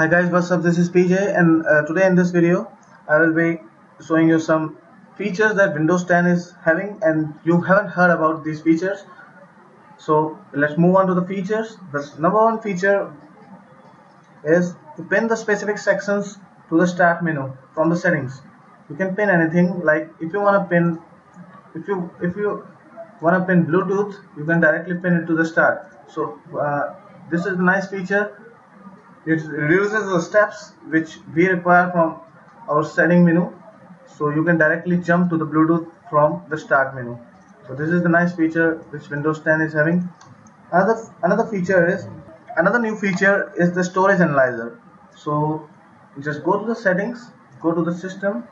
Hi guys, what's up? This is PJ and uh, today in this video I will be showing you some features that Windows 10 is having and you haven't heard about these features. So let's move on to the features. The number one feature is to pin the specific sections to the start menu from the settings. You can pin anything like if you want to pin if you if you want to pin Bluetooth you can directly pin it to the start. So uh, this is a nice feature it reduces the steps which we require from our setting menu. So you can directly jump to the Bluetooth from the start menu. So this is the nice feature which Windows 10 is having. Another another feature is another new feature is the storage analyzer. So just go to the settings go to the system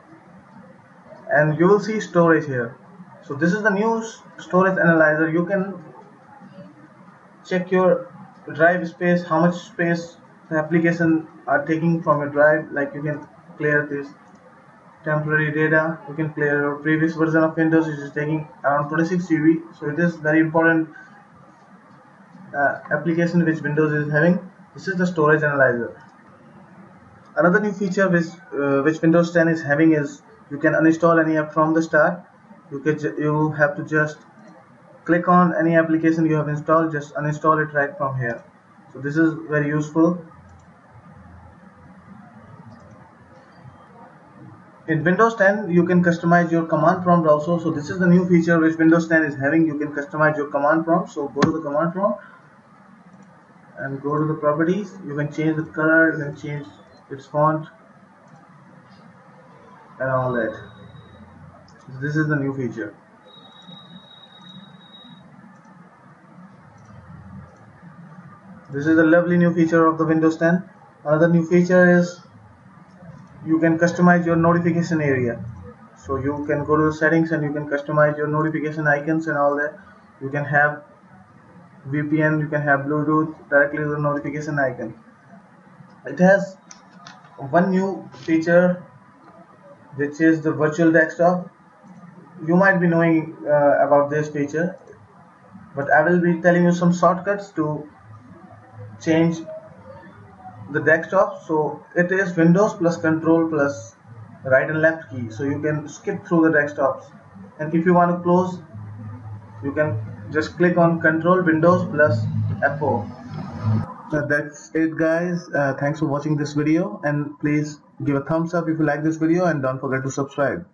and you will see storage here. So this is the new storage analyzer. You can check your drive space how much space application are taking from a drive like you can clear this temporary data you can clear your previous version of windows which is taking around 26 GB so it is very important uh, application which windows is having. This is the storage analyzer. Another new feature which uh, which windows 10 is having is you can uninstall any app from the start. You can you have to just click on any application you have installed just uninstall it right from here. So this is very useful in Windows 10 you can customize your command prompt also. So this is the new feature which Windows 10 is having. You can customize your command prompt. So go to the command prompt and go to the properties. You can change the color you can change its font and all that. So this is the new feature. This is a lovely new feature of the Windows 10 another new feature is you can customize your notification area. So you can go to the settings and you can customize your notification icons and all that. You can have VPN you can have Bluetooth directly to the notification icon. It has one new feature which is the virtual desktop. You might be knowing uh, about this feature but I will be telling you some shortcuts to change the desktop so it is windows plus control plus right and left key. So you can skip through the desktops. And if you want to close you can just click on control windows plus F4 so that's it guys. Uh, thanks for watching this video. And please give a thumbs up if you like this video. And don't forget to subscribe